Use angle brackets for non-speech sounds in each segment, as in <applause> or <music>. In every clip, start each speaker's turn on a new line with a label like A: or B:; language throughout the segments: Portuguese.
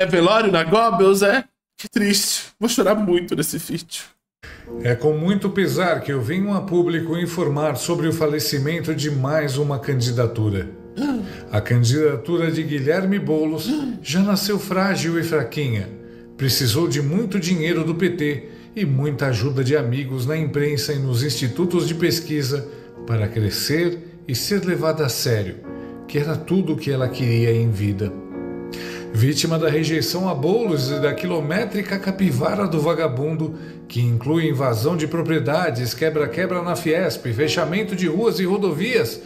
A: É velório na Goebbels, é? Que triste. Vou chorar muito nesse vídeo.
B: É com muito pesar que eu venho a público informar sobre o falecimento de mais uma candidatura. A candidatura de Guilherme Boulos já nasceu frágil e fraquinha. Precisou de muito dinheiro do PT e muita ajuda de amigos na imprensa e nos institutos de pesquisa para crescer e ser levada a sério, que era tudo o que ela queria em vida. Vítima da rejeição a bolos e da quilométrica capivara do vagabundo, que inclui invasão de propriedades, quebra-quebra na Fiesp, fechamento de ruas e rodovias,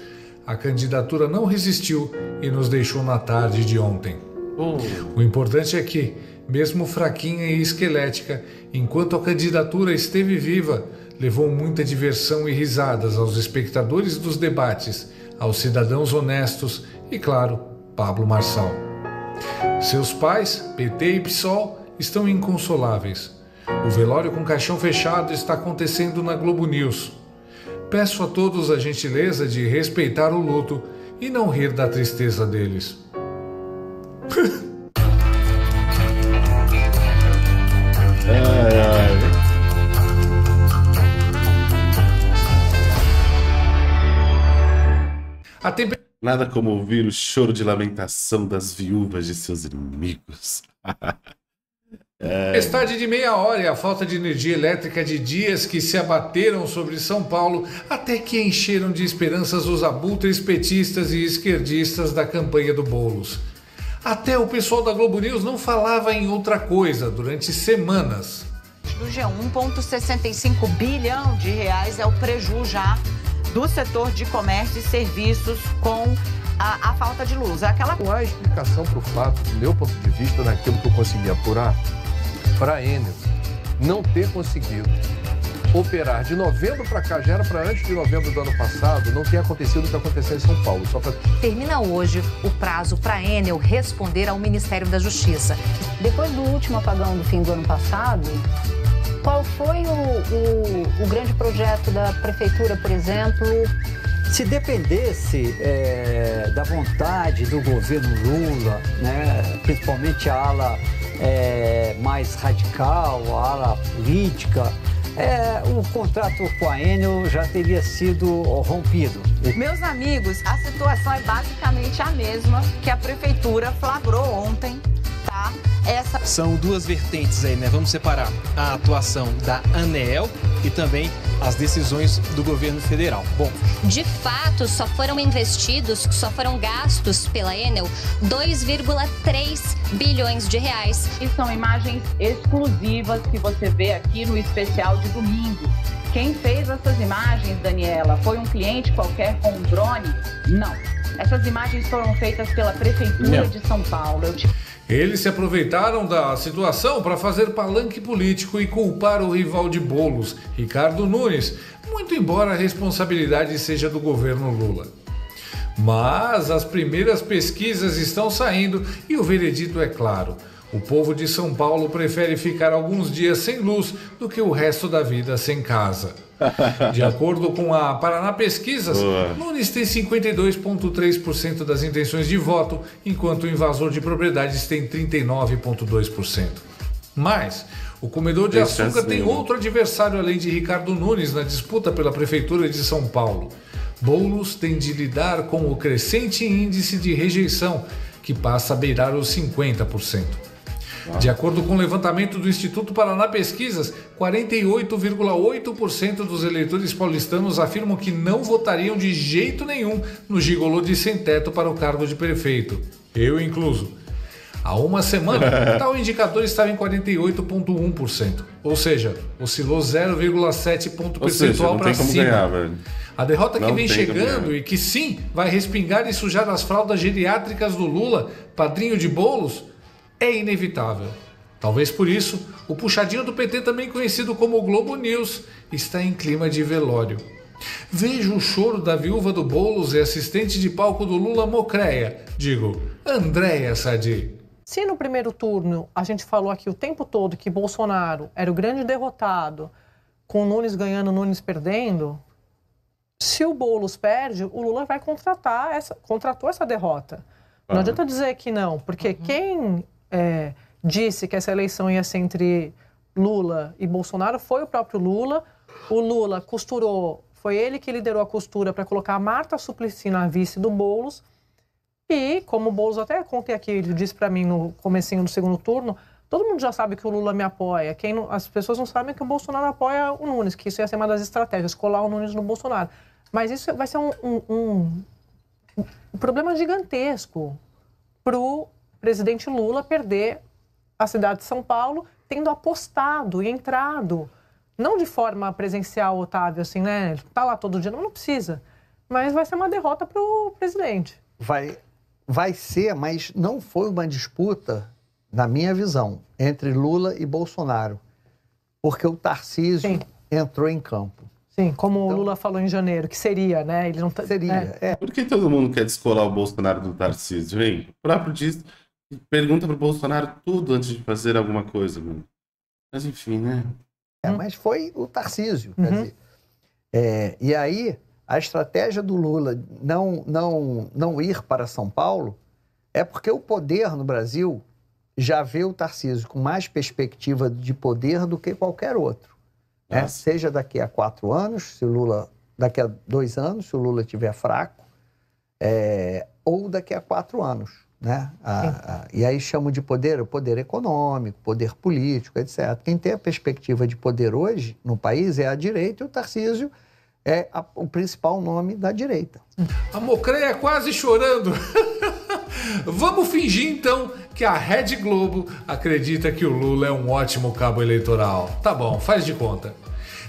B: a candidatura não resistiu e nos deixou na tarde de ontem. Oh. O importante é que, mesmo fraquinha e esquelética, enquanto a candidatura esteve viva, levou muita diversão e risadas aos espectadores dos debates, aos cidadãos honestos e, claro, Pablo Marçal. Seus pais, PT e PSOL, estão inconsoláveis. O velório com caixão fechado está acontecendo na Globo News. Peço a todos a gentileza de respeitar o luto e não rir da tristeza deles. <laughs>
A: ai, ai. A temper... Nada como ouvir o choro de lamentação das viúvas de seus inimigos. <laughs>
B: Tempestade de meia hora e a falta de energia elétrica de dias que se abateram sobre São Paulo até que encheram de esperanças os abutres petistas e esquerdistas da campanha do Bolos. Até o pessoal da Globo News não falava em outra coisa durante semanas.
C: Do G1, 1,65 bilhão de reais é o prejuízo já do setor de comércio e serviços com a, a falta de luz. É aquela...
D: Não há explicação para o fato, do meu ponto de vista, naquilo que eu consegui apurar, para a Enel não ter conseguido operar de novembro para cá, já era para antes de novembro do ano passado, não tem acontecido o que aconteceu em São Paulo. Só pra...
E: Termina hoje o prazo para a Enel responder ao Ministério da Justiça.
F: Depois do último apagão do fim do ano passado, qual foi o, o, o grande projeto da Prefeitura, por exemplo,
G: se dependesse é, da vontade do governo Lula, né, principalmente a ala é, mais radical, a ala política, é, o contrato com a Enel já teria sido rompido.
C: Meus amigos, a situação é basicamente a mesma que a prefeitura flagrou ontem, tá?
H: Essa... São duas vertentes aí, né? Vamos separar a atuação da ANEEL e também as decisões do governo federal. Bom,
I: de fato, só foram investidos, só foram gastos pela Enel 2,3 bilhões de reais.
C: E são imagens exclusivas que você vê aqui no especial de domingo. Quem fez essas imagens, Daniela, foi um cliente qualquer com um drone? Não. Essas imagens foram feitas pela Prefeitura Não. de São Paulo. Eu te...
B: Eles se aproveitaram da situação para fazer palanque político e culpar o rival de bolos, Ricardo Nunes, muito embora a responsabilidade seja do governo Lula. Mas as primeiras pesquisas estão saindo e o veredito é claro. O povo de São Paulo prefere ficar alguns dias sem luz do que o resto da vida sem casa. <laughs> De acordo com a Paraná Pesquisas, Boa. Nunes tem 52,3% das intenções de voto, enquanto o invasor de propriedades tem 39,2%. Mas o comedor de açúcar tem outro adversário além de Ricardo Nunes na disputa pela Prefeitura de São Paulo. Boulos tem de lidar com o crescente índice de rejeição, que passa a beirar os 50%. De acordo com o levantamento do Instituto Paraná Pesquisas, 48,8% dos eleitores paulistanos afirmam que não votariam de jeito nenhum no gigolô de sem-teto para o cargo de prefeito. Eu incluso. Há uma semana, <laughs> tal indicador estava em 48,1%, ou seja, oscilou 0,7 ponto percentual para cima. Ganhar, a derrota não que vem chegando e que sim vai respingar e sujar as fraldas geriátricas do Lula, padrinho de bolos, é inevitável. Talvez por isso, o puxadinho do PT, também conhecido como Globo News, está em clima de velório. Veja o choro da viúva do Boulos e assistente de palco do Lula Mocreia, digo, Andréia Sadi.
J: Se no primeiro turno a gente falou aqui o tempo todo que Bolsonaro era o grande derrotado, com o Nunes ganhando, Nunes perdendo, se o Boulos perde, o Lula vai contratar essa, contratou essa derrota. Não adianta dizer que não, porque uhum. quem é, disse que essa eleição ia ser entre Lula e Bolsonaro foi o próprio Lula. O Lula costurou, foi ele que liderou a costura para colocar a Marta Suplicy na vice do Boulos. E, como o Boulos até contei aqui, ele disse para mim no comecinho do segundo turno, todo mundo já sabe que o Lula me apoia. Quem não, as pessoas não sabem que o Bolsonaro apoia o Nunes, que isso ia ser uma das estratégias, colar o Nunes no Bolsonaro. Mas isso vai ser um, um, um, um problema gigantesco para o presidente Lula perder a cidade de São Paulo, tendo apostado e entrado. Não de forma presencial, Otávio, assim, né? Tá lá todo dia, não, não precisa. Mas vai ser uma derrota para o presidente.
K: Vai, vai ser, mas não foi uma disputa, na minha visão, entre Lula e Bolsonaro. Porque o Tarcísio Sim. entrou em campo.
J: Sim, como então, o Lula falou em janeiro, que seria, né? Ele não
K: tá, seria, é.
A: é. Por que todo mundo quer descolar o Bolsonaro do Tarcísio, hein? O próprio diz, pergunta pro Bolsonaro tudo antes de fazer alguma coisa, mano. Mas enfim, né?
K: É, mas foi o Tarcísio, uhum. quer dizer. É, e aí, a estratégia do Lula não, não, não ir para São Paulo é porque o poder no Brasil já vê o Tarcísio com mais perspectiva de poder do que qualquer outro. Né? Seja daqui a quatro anos, se o Lula. Daqui a dois anos, se o Lula estiver fraco, é, ou daqui a quatro anos. Né? A, a, e aí chamam de poder o poder econômico, poder político, etc. Quem tem a perspectiva de poder hoje no país é a direita e o Tarcísio é a, o principal nome da direita.
B: A Mocreia quase chorando. <laughs> Vamos fingir então que a Rede Globo acredita que o Lula é um ótimo cabo eleitoral. Tá bom, faz de conta.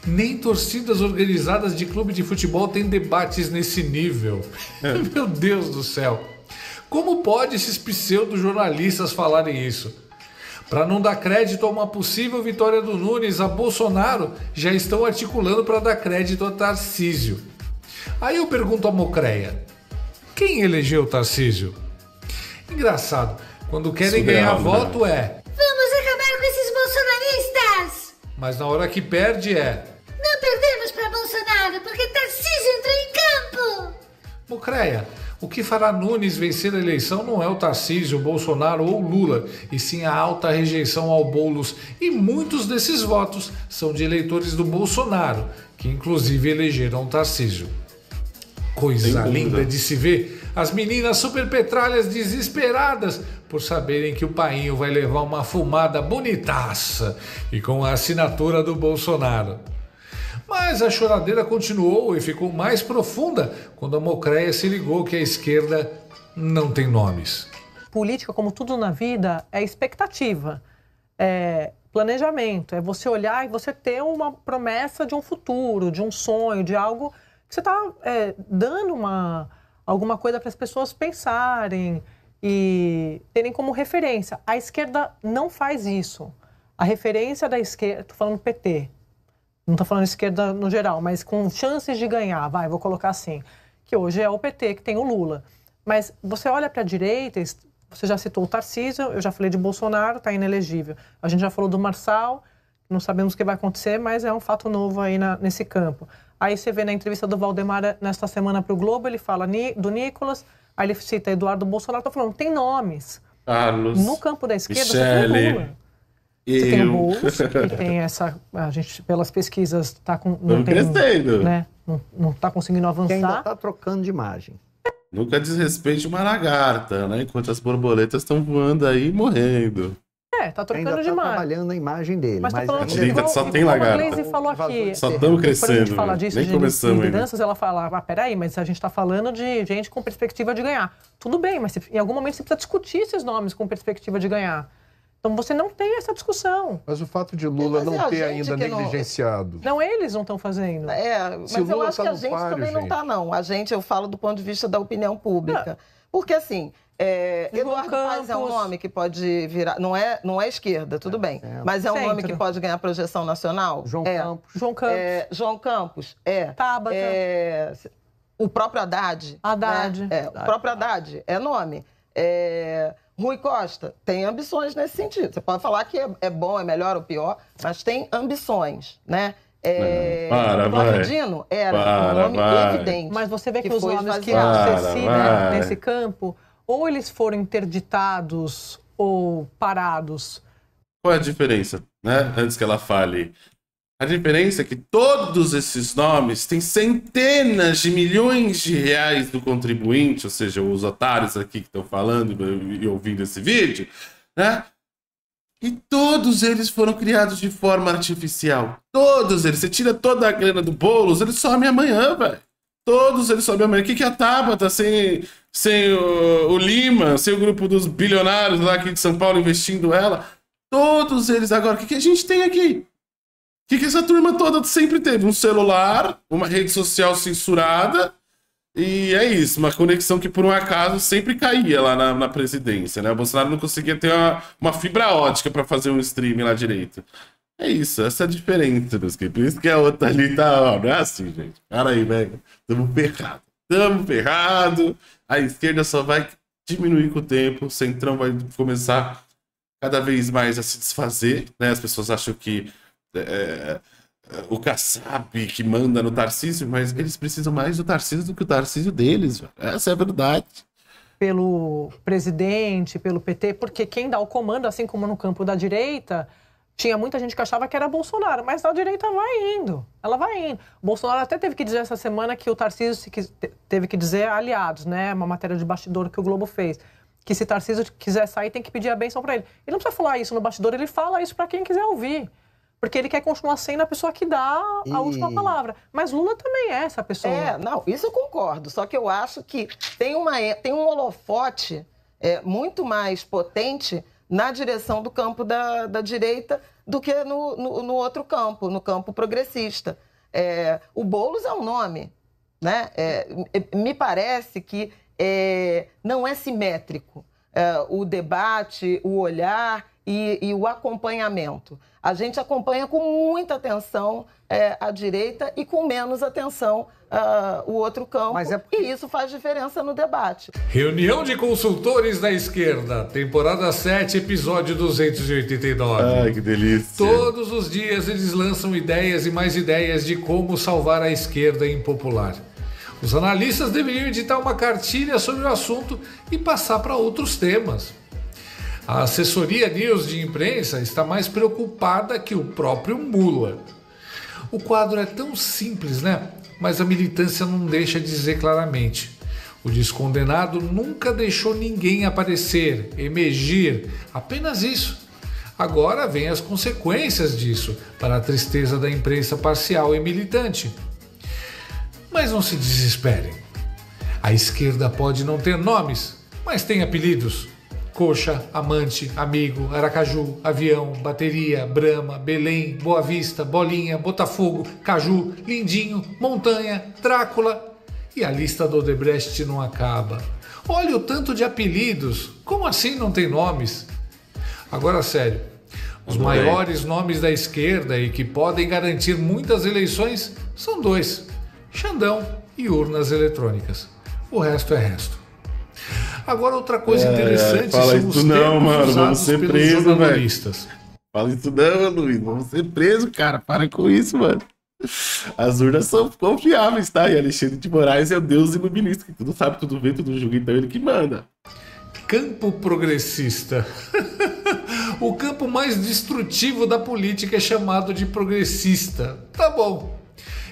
B: Nem torcidas organizadas de clube de futebol têm debates nesse nível. É. <laughs> Meu Deus do céu. Como pode esses pseudo-jornalistas falarem isso? Para não dar crédito a uma possível vitória do Nunes a Bolsonaro, já estão articulando para dar crédito a Tarcísio. Aí eu pergunto a Mocreia: quem elegeu Tarcísio? Engraçado, quando querem ganhar né? voto é.
L: Vamos acabar com esses bolsonaristas!
B: Mas na hora que perde é.
L: Não perdemos para Bolsonaro porque Tarcísio entrou em campo!
B: Mocreia, o que fará Nunes vencer a eleição não é o Tarcísio, Bolsonaro ou Lula, e sim a alta rejeição ao Boulos. E muitos desses votos são de eleitores do Bolsonaro, que inclusive elegeram o Tarcísio. Coisa linda de se ver as meninas superpetralhas desesperadas por saberem que o painho vai levar uma fumada bonitaça e com a assinatura do Bolsonaro. Mas a choradeira continuou e ficou mais profunda quando a Mocreia se ligou que a esquerda não tem nomes.
J: Política, como tudo na vida, é expectativa, é planejamento, é você olhar e você ter uma promessa de um futuro, de um sonho, de algo que você está é, dando uma, alguma coisa para as pessoas pensarem e terem como referência. A esquerda não faz isso. A referência da esquerda, estou falando PT, não estou falando esquerda no geral, mas com chances de ganhar, vai, vou colocar assim, que hoje é o PT, que tem o Lula. Mas você olha para a direita, você já citou o Tarcísio, eu já falei de Bolsonaro, está inelegível. A gente já falou do Marçal, não sabemos o que vai acontecer, mas é um fato novo aí na, nesse campo. Aí você vê na entrevista do Valdemar nesta semana para o Globo, ele fala do Nicolas, aí ele cita Eduardo Bolsonaro, está falando, tem nomes.
A: Carlos.
J: No campo da esquerda, Michele, você tem o Você tem o Boulos, que tem essa. A gente, pelas pesquisas, está com. Não tem, crescendo. Né, não está conseguindo avançar.
K: ainda está trocando de imagem.
A: Nunca desrespeite uma lagarta, né? Enquanto as borboletas estão voando aí e morrendo.
J: É, tá trocando ainda
K: tá
J: demais.
K: trabalhando a imagem dele.
J: Mas,
K: mas
J: tá falando
A: ainda... igual, só tem lagarta.
J: A falou aqui.
A: Só estamos crescendo. Quando a
J: gente fala disso,
A: Nem
J: de
A: começamos
J: lideranças, ainda. ela fala, ah, peraí, mas a gente está falando de gente com perspectiva de ganhar. Tudo bem, mas em algum momento você precisa discutir esses nomes com perspectiva de ganhar. Então você não tem essa discussão.
D: Mas o fato de Lula não é ter ainda negligenciado.
J: Não... não, eles não estão fazendo.
M: É, mas eu acho tá que a gente páreo, também gente. não está, não. A gente, eu falo do ponto de vista da opinião pública. É. Porque assim, é, Eduardo Paes é um nome que pode virar. Não é, não é esquerda, tudo é, bem. É. Mas é um Centro. nome que pode ganhar projeção nacional?
K: João
M: é.
K: Campos.
J: João Campos.
M: É, João Campos, é.
J: Tabata.
M: É, o próprio Haddad.
J: Haddad.
M: Né? É, o próprio Haddad é nome. É, Rui Costa tem ambições nesse sentido. Você pode falar que é, é bom, é melhor ou pior, mas tem ambições, né?
A: É, para, vai.
M: Dino era para, um nome vai. evidente.
J: Mas você vê que, que os nomes que para, né, nesse campo ou eles foram interditados ou parados?
A: Qual é a diferença, né? Antes que ela fale. A diferença é que todos esses nomes têm centenas de milhões de reais do contribuinte, ou seja, os otários aqui que estão falando e ouvindo esse vídeo, né? E todos eles foram criados de forma artificial. Todos eles. Você tira toda a grana do Boulos, eles somem amanhã, velho. Todos eles sobem amanhã. O que, que a Tabata sem, sem o, o, Lima, sem o grupo dos bilionários lá aqui de São Paulo investindo ela? Todos eles agora. O que a gente tem aqui? Que, que essa turma toda sempre teve? Um celular, uma rede social censurada e é isso, uma conexão que por um acaso sempre caía lá na, na presidência, né? O Bolsonaro não conseguia ter uma, uma fibra ótica para fazer um streaming lá direito. É isso, essa é a diferença, meus queridos. Por isso que a outra ali tá, ó, não é assim, gente. Cara aí, velho. Tamo ferrado. Tamo ferrado. A esquerda só vai diminuir com o tempo, o centrão vai começar cada vez mais a se desfazer, né? As pessoas acham que é, o Kassab que manda no Tarcísio, mas eles precisam mais do Tarcísio do que o Tarcísio deles. Essa é a verdade.
J: Pelo presidente, pelo PT, porque quem dá o comando, assim como no campo da direita, tinha muita gente que achava que era Bolsonaro, mas a direita vai indo. Ela vai indo. Bolsonaro até teve que dizer essa semana que o Tarcísio teve que dizer aliados, né? Uma matéria de bastidor que o Globo fez. Que se Tarcísio quiser sair, tem que pedir a benção para ele. Ele não precisa falar isso no bastidor, ele fala isso para quem quiser ouvir. Porque ele quer continuar sendo a pessoa que dá a e... última palavra. Mas Lula também é essa pessoa.
M: É, não, isso eu concordo. Só que eu acho que tem, uma, tem um holofote é, muito mais potente na direção do campo da, da direita do que no, no, no, outro campo, no campo progressista. É, o Boulos é um nome. Né? É, me parece que é, não é simétrico é, o debate, o olhar e, e o acompanhamento. A gente acompanha com muita atenção é, a direita e com menos atenção uh, o outro campo. É porque... E isso faz diferença no debate.
B: Reunião de consultores da esquerda, temporada 7, episódio 289.
A: Ai, que delícia.
B: Todos os dias eles lançam ideias e mais ideias de como salvar a esquerda impopular. Os analistas deveriam editar uma cartilha sobre o assunto e passar para outros temas. A assessoria News de imprensa está mais preocupada que o próprio Mula. O quadro é tão simples, né? Mas a militância não deixa de dizer claramente. O descondenado nunca deixou ninguém aparecer, emergir, apenas isso. Agora vem as consequências disso, para a tristeza da imprensa parcial e militante. Mas não se desesperem. A esquerda pode não ter nomes, mas tem apelidos. Coxa, Amante, Amigo, Aracaju, Avião, Bateria, Brama, Belém, Boa Vista, Bolinha, Botafogo, Caju, Lindinho, Montanha, Drácula. E a lista do Odebrecht não acaba. Olha o tanto de apelidos. Como assim não tem nomes? Agora, sério. Os maiores nomes da esquerda e que podem garantir muitas eleições são dois: Xandão e urnas eletrônicas. O resto é resto. Agora, outra coisa é, interessante
A: fala são isso não, mano, vamos ser presos, velho. Fala isso não, Luiz, vamos ser presos, cara. Para com isso, mano. As urnas são confiáveis, tá? E Alexandre de Moraes é o deus iluminista, que tudo sabe, tudo vê, tudo julga, então ele que manda.
B: Campo progressista. <laughs> o campo mais destrutivo da política é chamado de progressista. Tá bom.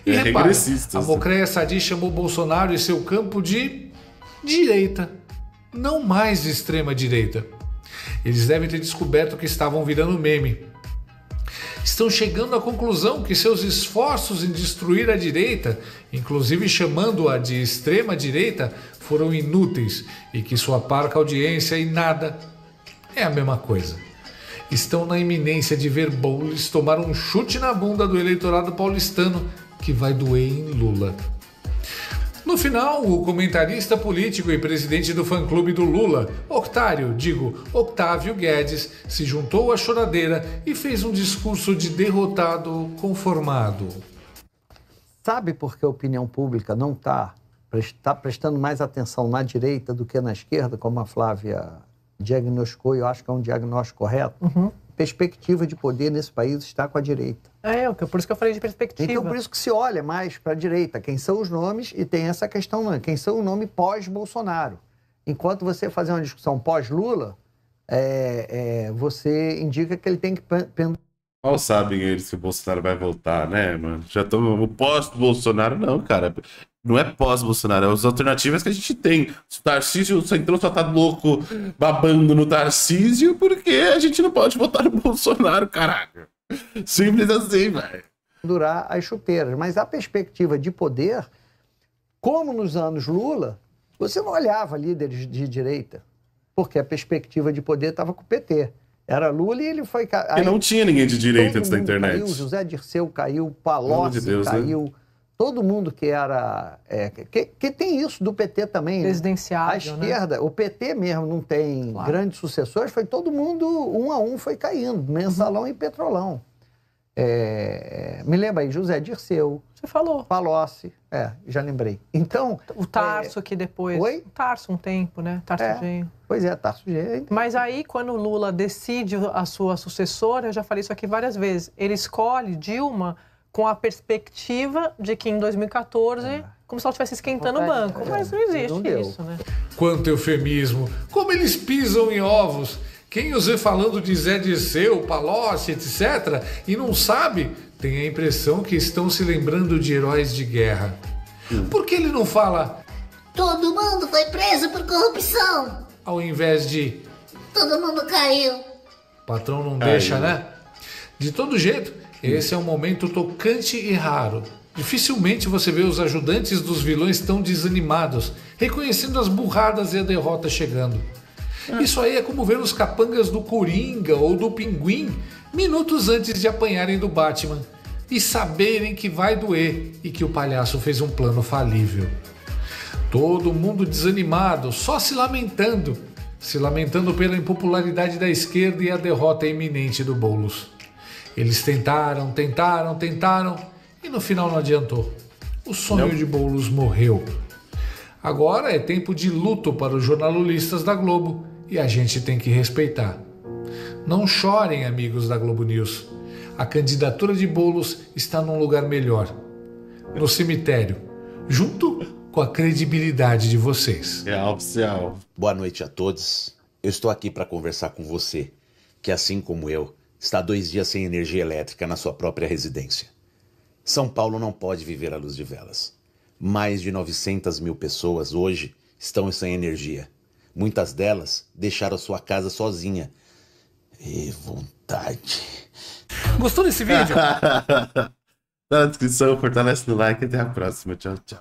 B: E é repara, a Mocreia Sadi chamou Bolsonaro e seu campo de direita não mais de extrema direita. Eles devem ter descoberto que estavam virando meme. Estão chegando à conclusão que seus esforços em destruir a direita, inclusive chamando-a de extrema direita, foram inúteis e que sua parca audiência e nada é a mesma coisa. Estão na iminência de ver Boulos tomar um chute na bunda do eleitorado paulistano que vai doer em Lula. No final, o comentarista político e presidente do fã-clube do Lula, Octário, digo, Octávio Guedes, se juntou à choradeira e fez um discurso de derrotado conformado.
K: Sabe por que a opinião pública não está tá prestando mais atenção na direita do que na esquerda, como a Flávia diagnosticou, e eu acho que é um diagnóstico correto? Uhum perspectiva de poder nesse país está com a direita.
J: É, por isso que eu falei de perspectiva.
K: Então, por isso que se olha mais para a direita. Quem são os nomes? E tem essa questão, quem são o nome pós-Bolsonaro. Enquanto você fazer uma discussão pós-Lula, é, é, você indica que ele tem que pendurar.
A: Mal sabem eles que o Bolsonaro vai voltar, né, mano? Já estamos. O pós-Bolsonaro, não, cara. Não é pós-Bolsonaro, é as alternativas que a gente tem. O Tarcísio, o Centrão só tá louco babando no Tarcísio porque a gente não pode votar no Bolsonaro, caralho. Simples assim, velho.
K: Durar as chuteiras. Mas a perspectiva de poder, como nos anos Lula, você não olhava líderes de direita, porque a perspectiva de poder estava com o PT. Era Lula e ele foi.
A: Aí, não tinha ninguém de direita antes da internet.
K: Caiu, José Dirceu caiu, Palocci de Deus, né? caiu. Né? Todo mundo que era. É, que, que, tem isso do PT também.
J: Né? Presidenciável.
K: Né? A esquerda, né? o PT mesmo não tem claro. grandes sucessores, foi todo mundo, um a um, foi caindo. Mensalão uhum. e Petrolão. É, me lembra aí, José Dirceu.
J: Você falou.
K: Palocci, é, já lembrei. Então.
J: O Tarso é... que depois.
K: Oi?
J: O Tarso um tempo, né? Tarso
K: é,
J: Genro.
K: Pois é, Tarso Genro.
J: Mas aí, quando o Lula decide a sua sucessora, eu já falei isso aqui várias vezes, ele escolhe Dilma com a perspectiva de que em 2014, é. como se ela estivesse esquentando o banco. Mas não existe não isso, né?
B: Quanto eufemismo! Como eles pisam em ovos! Quem os vê falando de Zé Dirceu, Palocci, etc., e não sabe, tem a impressão que estão se lembrando de heróis de guerra. Hum. Por que ele não fala
L: Todo mundo foi preso por corrupção?
B: Ao invés de
L: Todo mundo caiu.
B: O patrão não caiu. deixa, né? De todo jeito, esse é um momento tocante e raro. Dificilmente você vê os ajudantes dos vilões tão desanimados, reconhecendo as burradas e a derrota chegando. Isso aí é como ver os capangas do Coringa ou do Pinguim minutos antes de apanharem do Batman e saberem que vai doer e que o palhaço fez um plano falível. Todo mundo desanimado, só se lamentando, se lamentando pela impopularidade da esquerda e a derrota iminente do Boulos. Eles tentaram, tentaram, tentaram e no final não adiantou. O sonho não. de Boulos morreu. Agora é tempo de luto para os jornalistas da Globo e a gente tem que respeitar. Não chorem, amigos da Globo News. A candidatura de Bolos está num lugar melhor no cemitério, junto com a credibilidade de vocês.
A: É oficial.
N: Boa noite a todos. Eu estou aqui para conversar com você, que assim como eu, está dois dias sem energia elétrica na sua própria residência. São Paulo não pode viver à luz de velas. Mais de 900 mil pessoas hoje estão sem energia. Muitas delas deixaram sua casa sozinha. E vontade.
B: Gostou desse vídeo? <laughs>
A: tá na descrição, fortalece no like e até a próxima. Tchau, tchau.